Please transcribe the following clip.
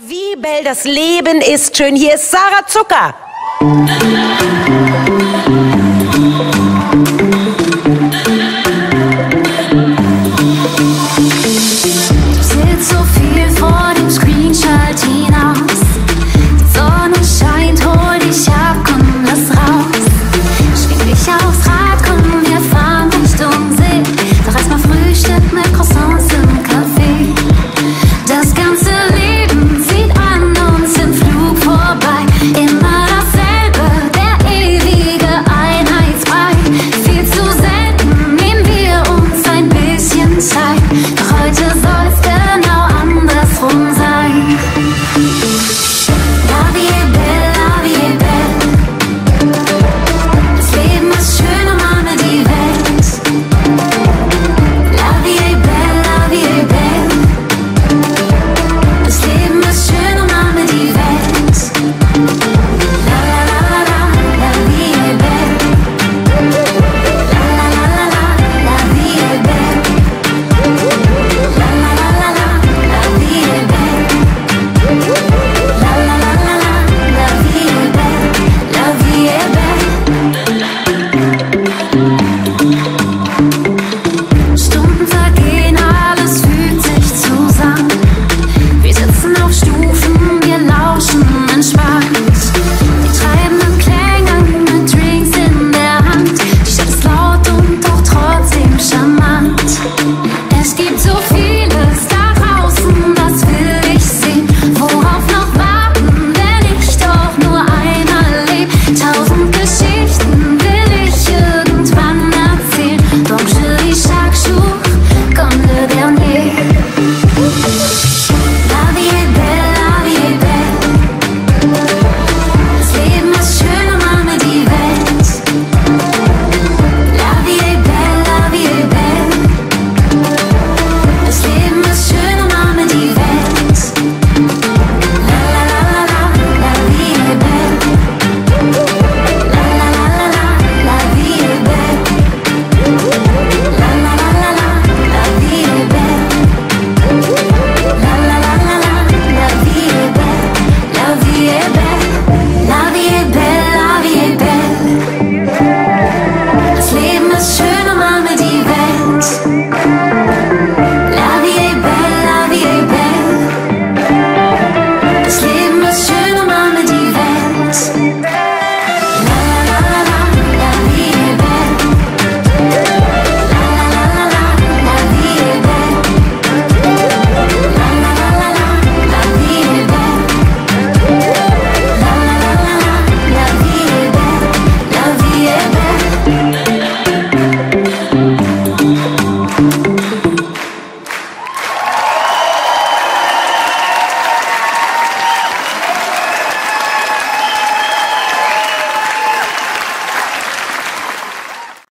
wie Bell, das Leben ist schön. Hier ist Sarah Zucker.